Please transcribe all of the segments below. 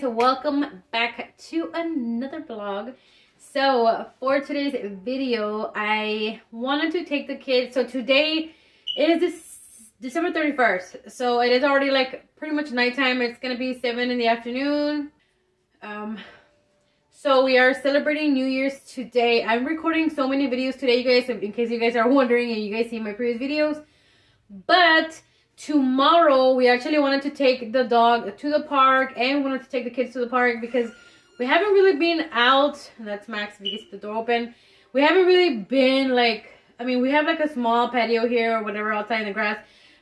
Guys, welcome back to another vlog. So for today's video, I wanted to take the kids. So today is December 31st. So it is already like pretty much nighttime. It's gonna be 7 in the afternoon. Um, so we are celebrating New Year's today. I'm recording so many videos today, you guys, in case you guys are wondering and you guys see my previous videos. But tomorrow we actually wanted to take the dog to the park and we wanted to take the kids to the park because we haven't really been out. That's max if you get the door open. We haven't really been like i mean we have like a small patio here or whatever outside in the grass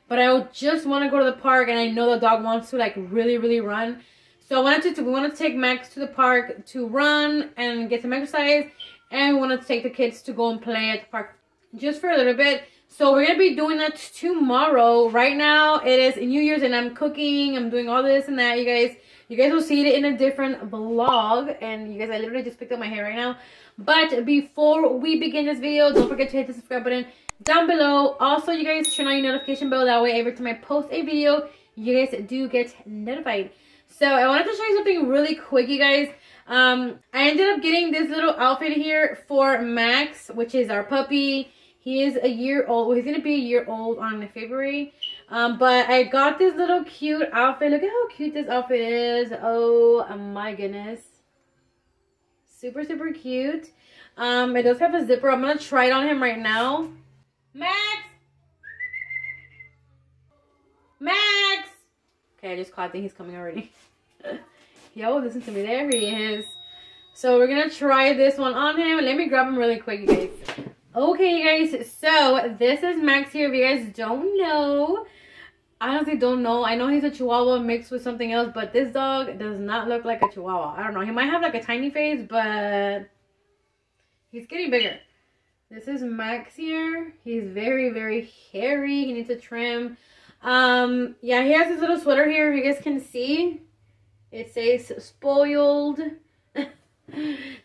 but i just want to go to the park and i know the dog wants to like really really run. So i wanted to we want to take max to the park to run and get some exercise and we wanted to take the kids to go and play at the park just for a little bit so we're going to be doing that tomorrow. Right now it is New Year's and I'm cooking. I'm doing all this and that. You guys, you guys will see it in a different vlog. And you guys, I literally just picked up my hair right now. But before we begin this video, don't forget to hit the subscribe button down below. Also, you guys turn on your notification bell. That way every time I post a video, you guys do get notified. So I wanted to show you something really quick, you guys. Um, I ended up getting this little outfit here for Max, which is our puppy. He is a year old. Well, he's going to be a year old on February. Um, but I got this little cute outfit. Look at how cute this outfit is. Oh my goodness. Super, super cute. Um, it does have a zipper. I'm going to try it on him right now. Max! Max! Okay, I just caught. Think he's coming already. Yo, listen to me. There he is. So we're going to try this one on him. Let me grab him really quick, you guys. Okay, you guys, so this is Max here. If you guys don't know, I honestly don't know. I know he's a Chihuahua mixed with something else, but this dog does not look like a Chihuahua. I don't know. He might have like a tiny face, but he's getting bigger. This is Max here. He's very, very hairy. He needs a trim. Um, yeah, he has his little sweater here. If you guys can see, it says spoiled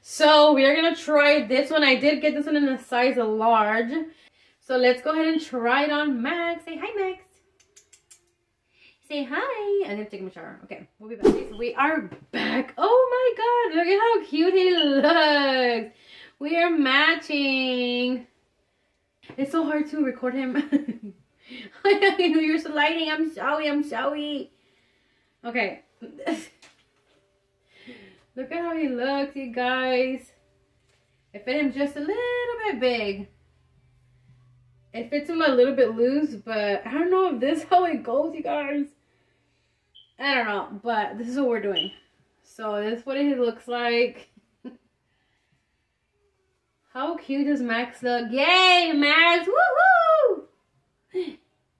so we are gonna try this one. I did get this one in a size large. So let's go ahead and try it on max. Say hi max. Say hi. And then take a shower. Okay we'll be back. We are back. Oh my god look at how cute he looks. We are matching. It's so hard to record him. You're sliding i'm sorry i'm sorry okay Look at how he looks, you guys. It fit him just a little bit big. It fits him a little bit loose, but I don't know if this how it goes, you guys. I don't know, but this is what we're doing. So this is what it looks like. how cute does Max look? Yay, Max! Woohoo!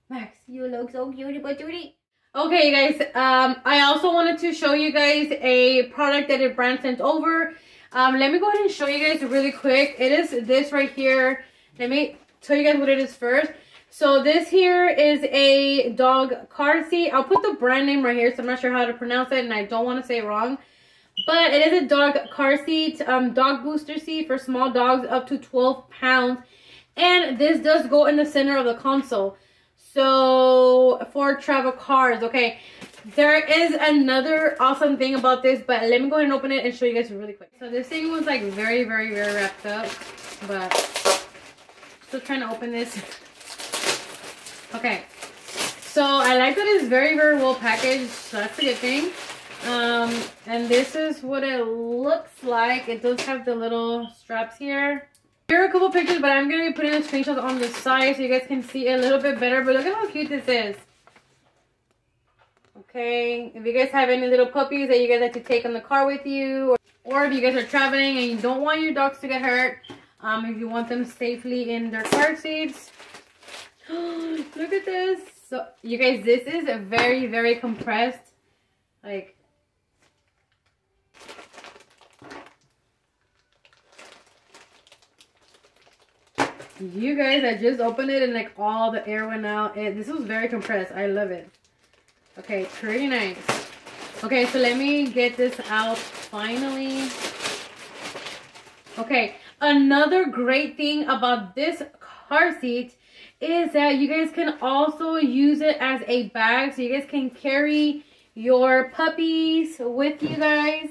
Max, you look so cute, but Judy. Okay, guys, um, I also wanted to show you guys a product that a brand sent over. Um, let me go ahead and show you guys really quick. It is this right here. Let me tell you guys what it is first. So this here is a dog car seat. I'll put the brand name right here, so I'm not sure how to pronounce it, and I don't want to say it wrong. But it is a dog car seat, um, dog booster seat for small dogs up to 12 pounds. And this does go in the center of the console. So for travel cars, okay. There is another awesome thing about this, but let me go ahead and open it and show you guys really quick. So this thing was like very, very, very wrapped up, but still trying to open this. Okay. So I like that it's very, very well packaged. So that's a good thing. Um, and this is what it looks like. It does have the little straps here. Here are a couple pictures, but I'm going to be putting the screenshots on the side so you guys can see a little bit better. But look at how cute this is. Okay, if you guys have any little puppies that you guys like to take on the car with you, or, or if you guys are traveling and you don't want your dogs to get hurt, um, if you want them safely in their car seats. look at this. So, you guys, this is a very, very compressed. Like, You guys, I just opened it and like all the air went out. It, this was very compressed. I love it. Okay, pretty nice. Okay, so let me get this out finally. Okay, another great thing about this car seat is that you guys can also use it as a bag. So you guys can carry your puppies with you guys.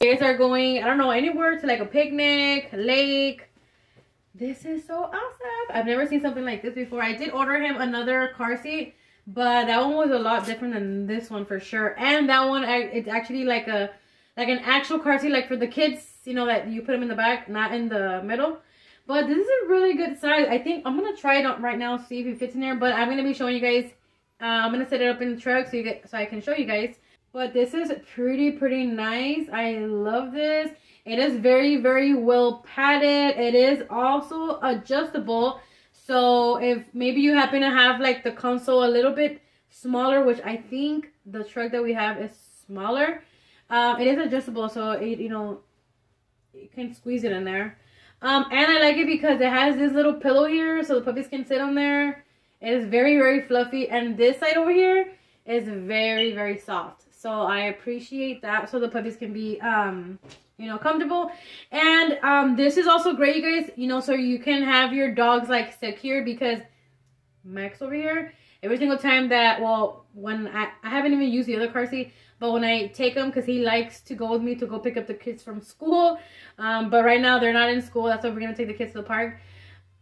You guys are going, I don't know, anywhere to like a picnic, lake. This is so awesome. I've never seen something like this before. I did order him another car seat, but that one was a lot different than this one for sure. And that one, it's actually like a, like an actual car seat, like for the kids, you know, that you put them in the back, not in the middle. But this is a really good size. I think I'm going to try it out right now, see if it fits in there. But I'm going to be showing you guys. Uh, I'm going to set it up in the truck so you get, so I can show you guys. But this is pretty, pretty nice. I love this. It is very, very well padded. It is also adjustable. So if maybe you happen to have like the console a little bit smaller, which I think the truck that we have is smaller. Um, it is adjustable, so it, you know, you can squeeze it in there. Um, and I like it because it has this little pillow here so the puppies can sit on there. It is very, very fluffy. And this side over here is very, very soft. So I appreciate that so the puppies can be, um, you know, comfortable. And um, this is also great, you guys, you know, so you can have your dogs like secure because Max over here, every single time that, well, when I, I haven't even used the other car seat, but when I take him, because he likes to go with me to go pick up the kids from school. Um, but right now they're not in school. That's why we're going to take the kids to the park.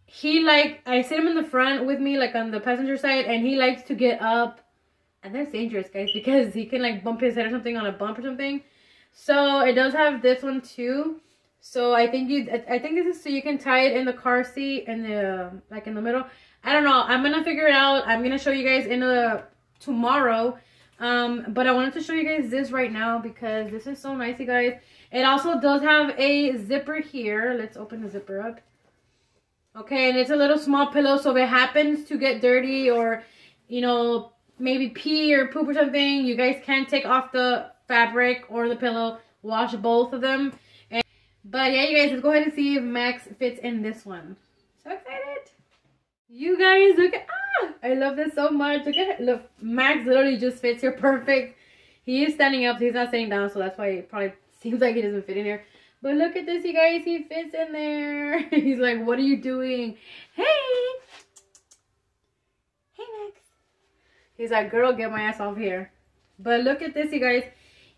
He like, I sit him in the front with me, like on the passenger side. And he likes to get up. And that's dangerous, guys, because he can like bump his head or something on a bump or something. So it does have this one too. So I think you, I think this is so you can tie it in the car seat and the, like in the middle. I don't know. I'm going to figure it out. I'm going to show you guys in the, tomorrow um, but I wanted to show you guys this right now because this is so nice, you guys. It also does have a zipper here. Let's open the zipper up. Okay, and it's a little small pillow, so if it happens to get dirty or, you know, maybe pee or poop or something, you guys can take off the fabric or the pillow, wash both of them. And, but yeah, you guys, let's go ahead and see if Max fits in this one. So excited. You guys, look at... ah, I love this so much. Look at. Look, Max literally just fits here perfect. He is standing up, so he's not sitting down, so that's why it probably seems like he doesn't fit in here. But look at this, you guys. He fits in there. he's like, what are you doing? Hey! Hey, Max. He's like, girl, get my ass off here. But look at this, you guys.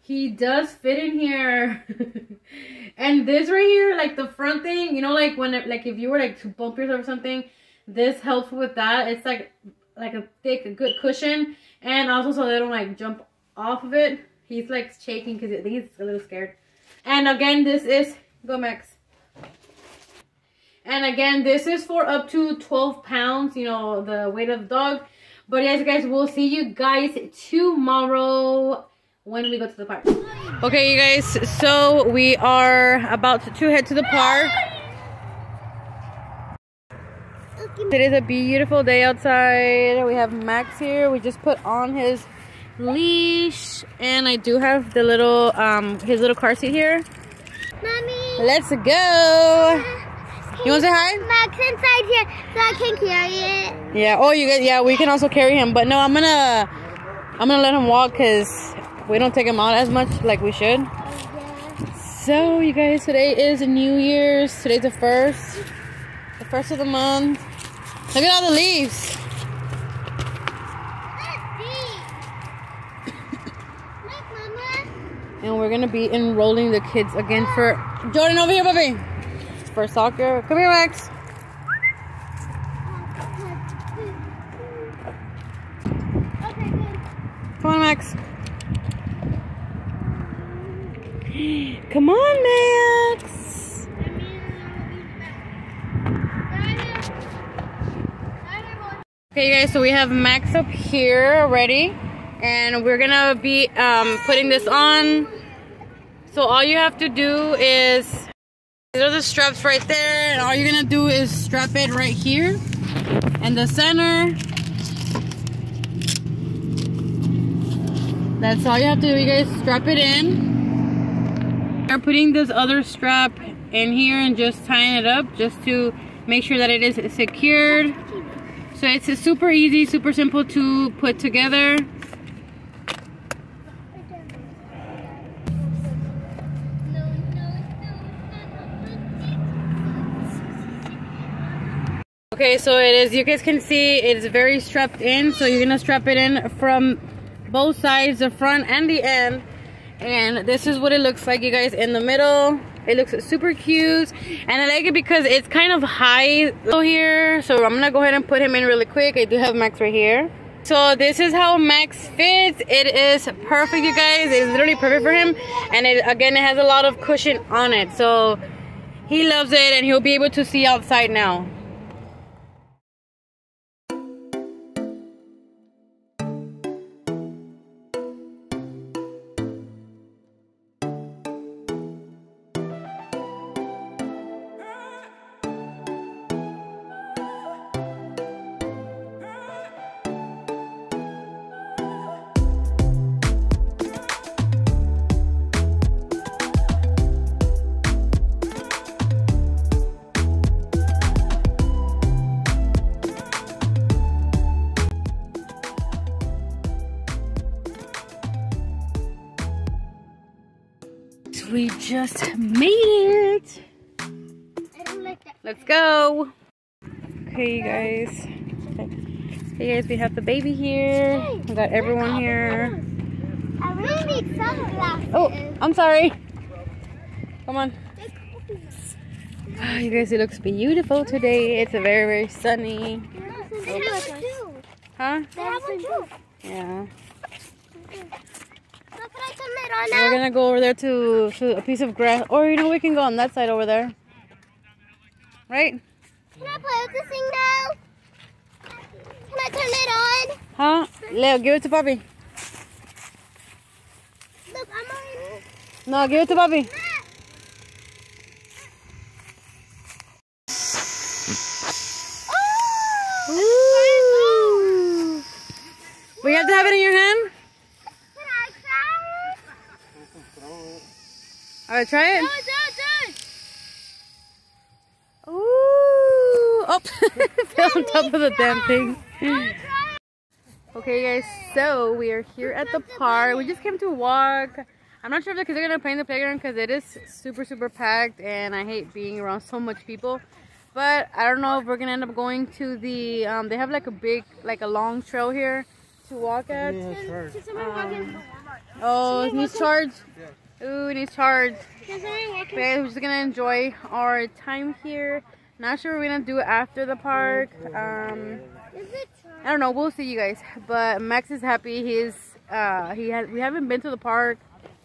He does fit in here. and this right here, like the front thing, you know, like when, like if you were like to bump yourself or something, this helps with that. It's like like a thick, a good cushion. And also so they don't like jump off of it. He's like shaking because I think he's a little scared. And again, this is, go Max. And again, this is for up to 12 pounds, you know, the weight of the dog. But yes, guys, we'll see you guys tomorrow when we go to the park. Okay, you guys, so we are about to head to the park. It is a beautiful day outside. We have Max here. We just put on his leash. And I do have the little, um, his little car seat here. Mommy. Let's go. You want to say hi? Max inside here so I can carry it. Yeah. Oh, you guys. Yeah, we can also carry him. But no, I'm gonna, I'm gonna let him walk because we don't take them out as much like we should. So, you guys, today is New Year's. Today's the first, the first of the month. Look at all the leaves. and we're gonna be enrolling the kids again for Jordan over here, baby. For soccer. Come here, Max. Come on, Max. Come on, Max. Okay guys, so we have Max up here already and we're gonna be um, putting this on. So all you have to do is, these are the straps right there and all you're gonna do is strap it right here in the center. That's all you have to do, you guys, strap it in. We're putting this other strap in here and just tying it up just to make sure that it is secured. So it's a super easy, super simple to put together. Okay, so it is, you guys can see it's very strapped in. So you're gonna strap it in from both sides, the front and the end. And this is what it looks like, you guys, in the middle. It looks super cute. And I like it because it's kind of high here. So I'm gonna go ahead and put him in really quick. I do have Max right here. So this is how Max fits. It is perfect, you guys. It's literally perfect for him. And it, again, it has a lot of cushion on it. So he loves it and he'll be able to see outside now. We just made it. Let's go. Okay, you guys. Hey guys, we have the baby here. We got everyone here. I really need sunglasses. Oh, I'm sorry. Come on. Ah, you guys, it looks beautiful today. It's a very, very sunny. They have one too. Huh? They have one too. Yeah. So can I turn it on We're gonna go over there to, to a piece of grass. Or, you know, we can go on that side over there. Right? Can I play with this thing now? Can I turn it on? Huh? Leo, give it to Bobby. Look, I'm on. No, give it to Bobby. Oh, Ooh. We have to have it in your hand? Can I try it? Alright, try it. No, don't, don't. Ooh. Oh, fell on top of the damn thing. Okay, guys, so we are here at the park. We just came to walk. I'm not sure if the kids are gonna play in the playground because it is super, super packed, and I hate being around so much people. But I don't know if we're gonna end up going to the. Um, they have like a big, like a long trail here to walk at. it. Can someone walk in? Oh, it needs charge. Ooh, it needs charge. Can someone walk in? Okay, we're just gonna enjoy our time here. Not sure what we're gonna do after the park. Um, Is it I don't know. We'll see you guys. But Max is happy. He's uh he has we haven't been to the park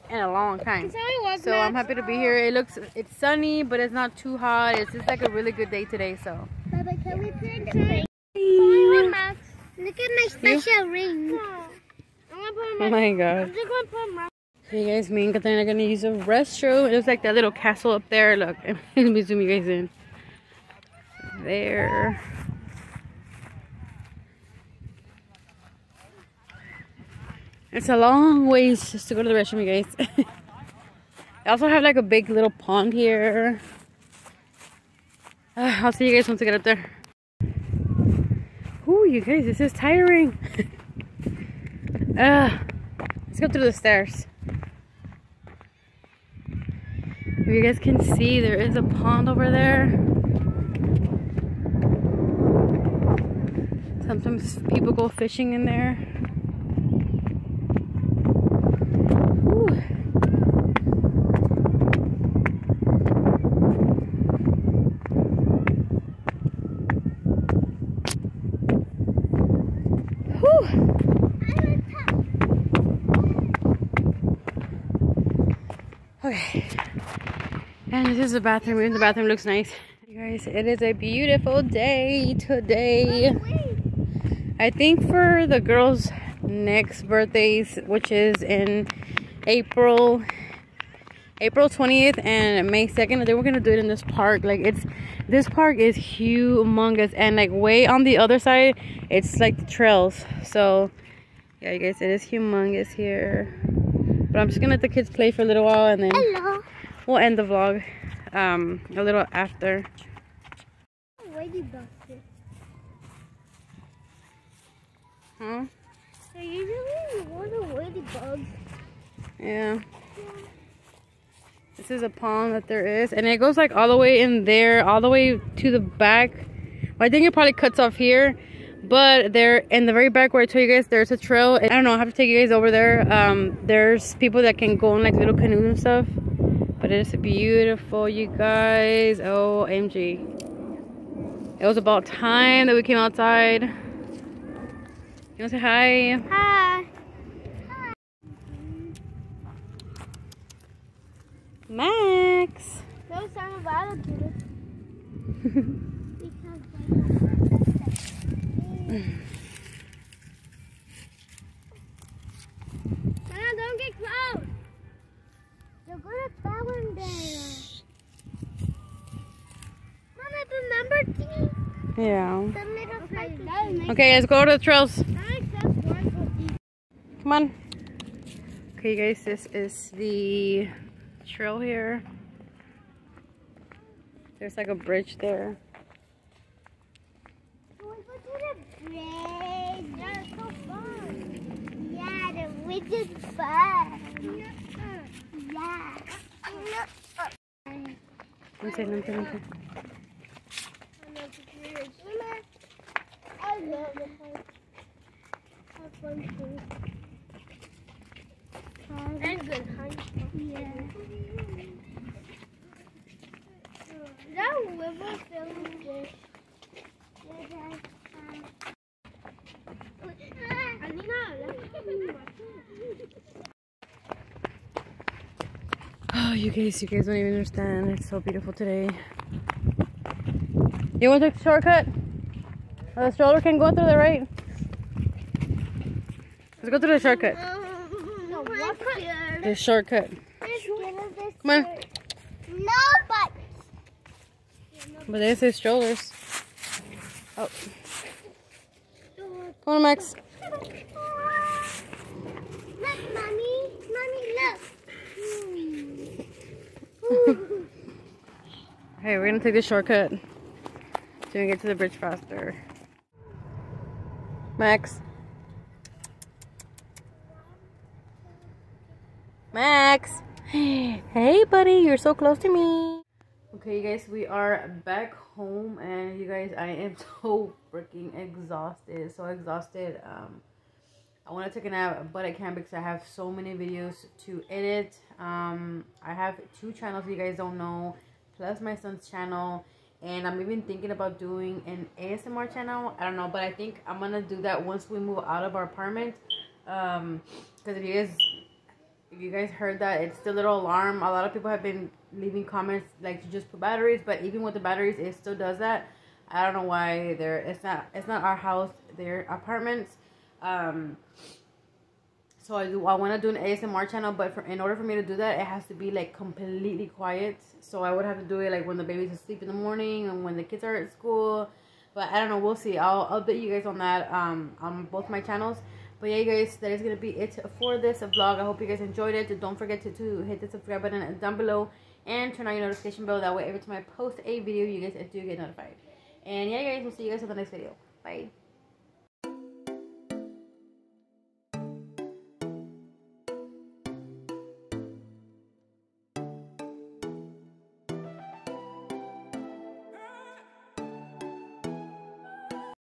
in a long time. Can someone walk So I'm happy to be here. It looks it's sunny, but it's not too hot. It's just like a really good day today. So Baba, can we play? Wait, Look at my special ring. I'm gonna put oh my god. Hey guys, me and Katrina are gonna use a restroom. It looks like that little castle up there. Look, let me zoom you guys in. There. It's a long ways just to go to the restroom, you guys. I also have like a big little pond here. Uh, I'll see you guys once I get up there. Ooh, you guys, this is tiring. uh, let's go through the stairs. If you guys can see, there is a pond over there. Sometimes people go fishing in there. Okay. And this is the bathroom. The bathroom looks nice. You guys, it is a beautiful day today. I think for the girls' next birthdays, which is in April, April 20th and May 2nd, they were gonna do it in this park. Like it's, this park is humongous, and like way on the other side, it's like the trails. So, yeah, you guys, it is humongous here. But I'm just gonna let the kids play for a little while, and then Hello. We'll end the vlog um, a little after. Huh? I usually want a ladybug. Yeah. This is a pond that there is. And it goes like all the way in there, all the way to the back. Well, I think it probably cuts off here. but they're in the very back where I told you guys there's a trail. I don't know, I have to take you guys over there. Um, there's people that can go in like little canoes and stuff. But it's beautiful, you guys. OMG. It was about time that we came outside. You want to say hi? Hi. Max. No sound about it. Mama, don't get close. You're gonna fall in there. Mama, the number T. Yeah. The middle place. Okay, let's go to the trails. I just want to eat. Come on. Okay, guys, this is the trail here. There's like a bridge there. Can we go to the bridge? Yeah, so fun. Yeah, the bridge is fun. Yeah. Vente, vente, vente. I love the park. Have fun too. And good hunt. Yeah. Is that a river filled with fish? Oh, you guys, you guys don't even understand. It's so beautiful today. You want to take the shortcut? Uh, the stroller can go through the right. Let's go through the shortcut. No. The shortcut. Come on. No, but But they say strollers. Oh. Come on, Max. Look, mommy. Mommy, look. Hey, we're gonna take the shortcut. So we can get to the bridge faster. Max. Max. Hey, buddy, you're so close to me. Okay, you guys, we are back home, and you guys, I am so freaking exhausted. So exhausted. Um, I want to take a nap, but I can't because I have so many videos to edit. Um, I have two channels you guys don't know, plus my son's channel. And I'm even thinking about doing an ASMR channel. I don't know, but I think I'm to do that once we move out of our apartment. Um, because if you guys if you guys heard that it's the little alarm a lot of people have been leaving comments like to just put batteries but even with the batteries it still does that i don't know why they're it's not it's not our house they're apartments um so i do i want to do an asmr channel but for in order for me to do that it has to be like completely quiet so i would have to do it like when the baby's asleep in the morning and when the kids are at school but i don't know we'll see i'll update you guys on that um on both my channels but yeah, you guys, that is going to be it for this vlog. I hope you guys enjoyed it. Don't forget to, to hit the subscribe button down below and turn on your notification bell. That way, every time I post a video, you guys do get notified. And yeah, guys, we'll see you guys in the next video. Bye.